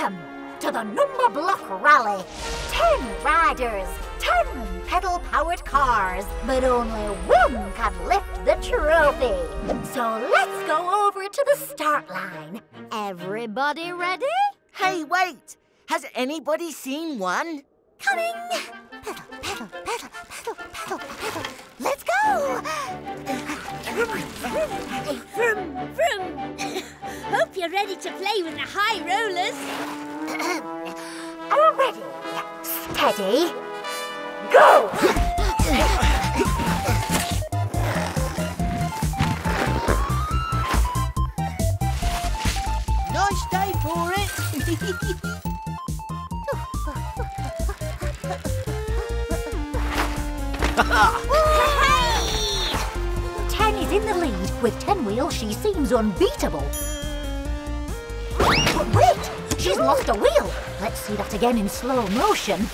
Welcome to the Numberblock Rally. Ten riders, ten pedal-powered cars, but only one can lift the trophy. So let's go over to the start line. Everybody ready? Hey, wait! Has anybody seen one? Coming! Pedal, pedal, pedal, pedal, pedal, pedal. Let's go! Vroom, vroom. Hope you're ready to play with the high rollers. Are ready, steady, go! Nice day for it. Ten is in the lead. With ten wheels, she seems unbeatable. Wait! She's lost a wheel. Let's see that again in slow motion.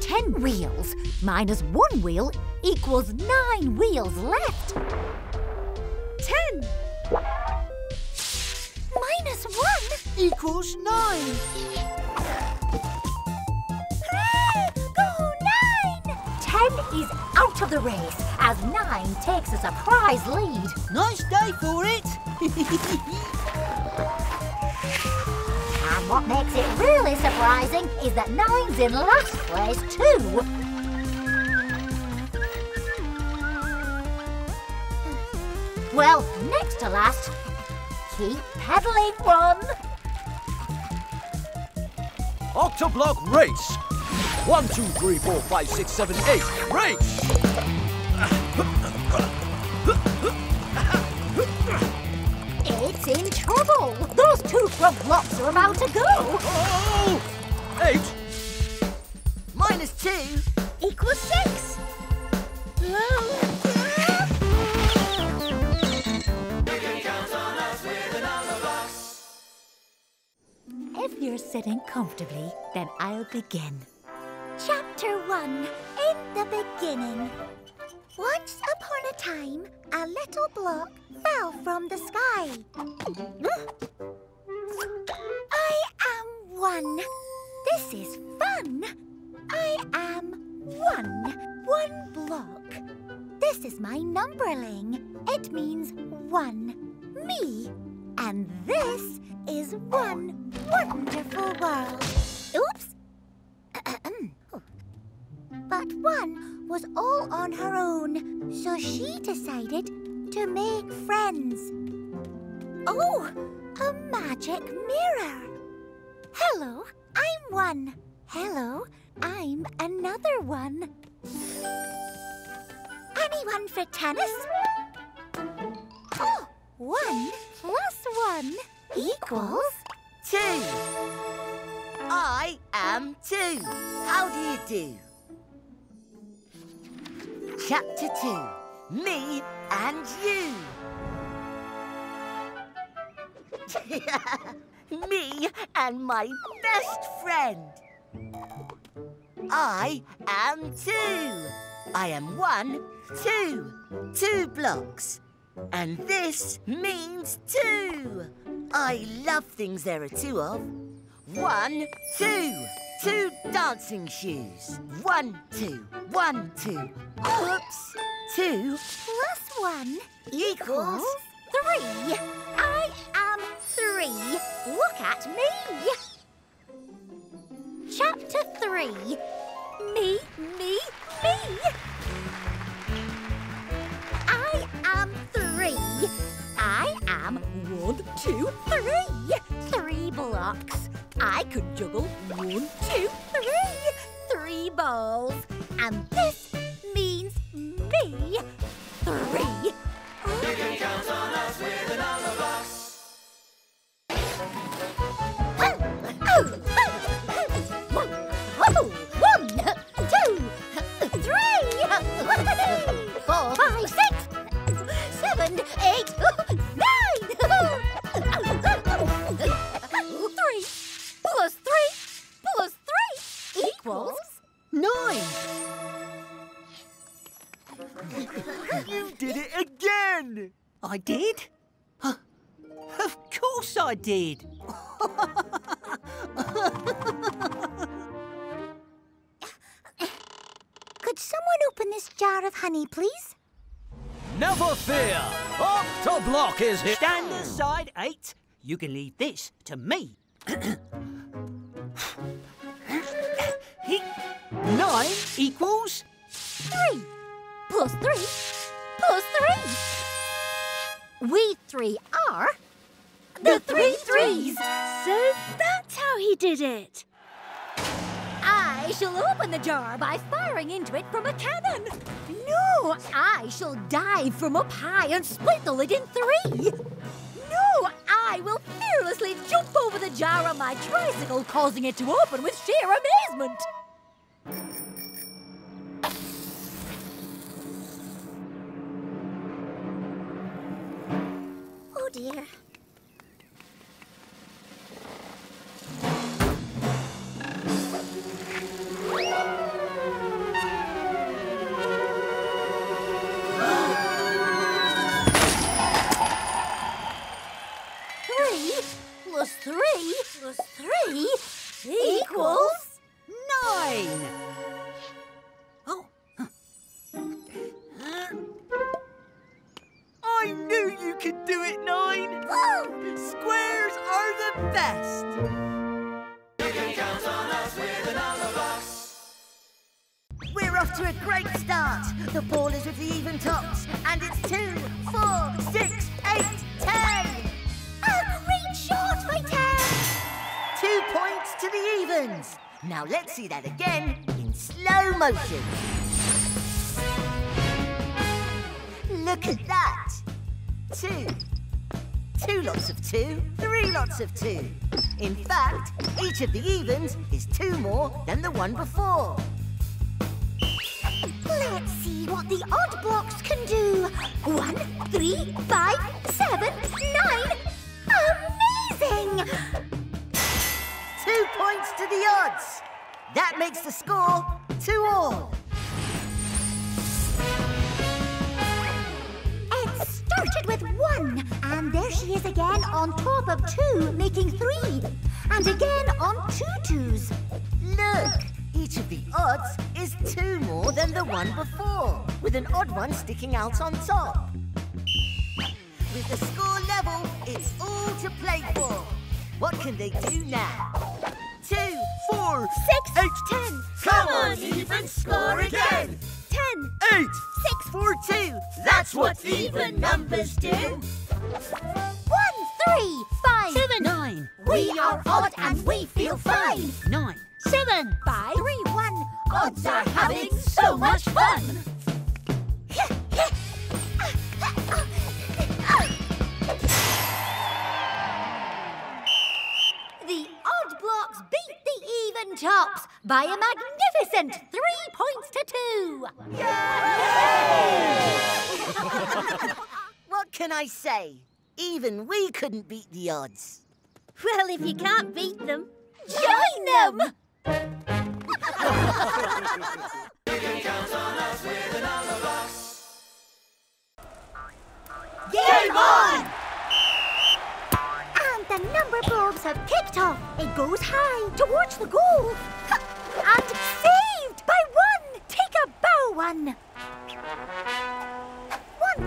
Ten wheels minus one wheel equals nine wheels left. Ten. Minus one? Equals nine. 10 is out of the race as 9 takes a surprise lead. Nice day for it. and what makes it really surprising is that 9's in last place too. Well, next to last, keep pedalling, one. Octoblock race one, two, three, four, five, six, seven, eight. Race. It's in trouble. Those two front blocks are about to go. Oh! Eight. Minus two. Equals six. If you're sitting comfortably, then I'll begin. Chapter 1 In the beginning. Once upon a time, a little block fell from the sky. I am one. This is fun. I am one. One block. This is my numberling. It means one. Me. And this is one wonderful world. Oops. But one was all on her own, so she decided to make friends. Oh, a magic mirror. Hello, I'm one. Hello, I'm another one. Anyone for tennis? Oh, one plus one equals Two. I am two. How do you do? Chapter two. Me and you. Me and my best friend. I am two. I am one, two. Two blocks. And this means two. I love things there are two of. One, two. Two dancing shoes. One, two. One, two. Oops. Two plus one equals three. I am three. Look at me. Chapter three. Me, me, me. I am three. I am one, two, three. Three blocks. I could juggle one, two, three. Three balls. And this equals nine. You did it again. I did? Huh. Of course I did. Could someone open this jar of honey, please? Never fear! Octoblock is here! Stand aside, eight. You can leave this to me. Nine equals Three plus three plus three. We three are the three threes. So that's how he did it. I shall open the jar by firing into it from a cannon. No, I shall dive from up high and split the lid in three. No, I will fearlessly jump over the jar on my tricycle, causing it to open with sheer amazement. Knew you could do it, Nine. Squares are the best. We're off to a great start. The ball is with the even tops, and it's two, four, six, eight, ten. A great shot by Ten! Two points to the evens. Now let's see that again in slow motion. Look at that. Two. Two lots of two, three lots of two. In fact, each of the evens is two more than the one before. Let's see what the odd blocks can do. One, three, five, seven, nine. Amazing! Two points to the odds. That makes the score two all. She is again on top of two, making three. And again on two twos. Look, each of the odds is two more than the one before, with an odd one sticking out on top. With the score level, it's all to play for. What can they do now? Two, four, six, eight, ten. Come on, even score again. Ten. Eight! Four, two. That's what even numbers do. one, three, five, Seven. Nine. We are odd and we feel fine. Nine. Seven. Five, three, one. Odds are having so much fun. The odd blocks beat the even tops by a magnificent three points to two. What can I say? Even we couldn't beat the odds. Well, if you can't beat them, Join them! Game on! And the number blobs have kicked off. It goes high towards the goal. And saved by one. Take a bow one.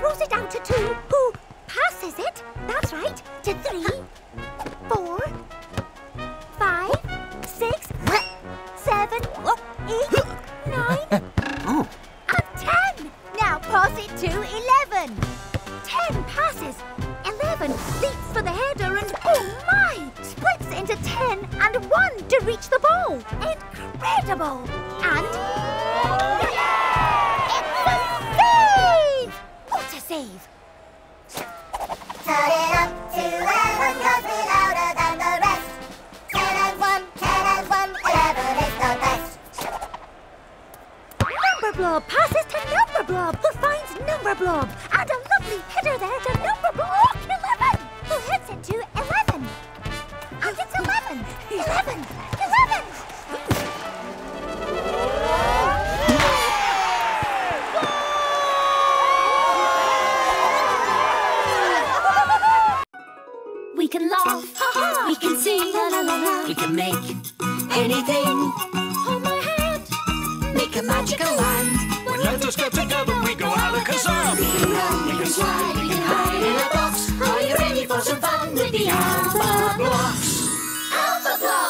Throws it out to two, who passes it. That's right. To three, four, five, six, seven, eight, nine, and ten. Now pass it to eleven. Ten passes. Eleven leaps for the header and oh my! Splits into ten and one to reach the ball. Incredible! And What! Turn it up to eleven, cause we're louder than the rest. Ten and one, ten and one, eleven is the best. Number Blob passes to Number Blob, who finds Number Blob, and a lovely header there to Number Blob can laugh, we can sing, la la la la. We can make anything. Hold my hand, make a magical land. When letters get together, we go out of Kazan. We can run, we can slide, we can hide in a box. Are you ready for some fun with the Alphablocks? Alpha Blocks!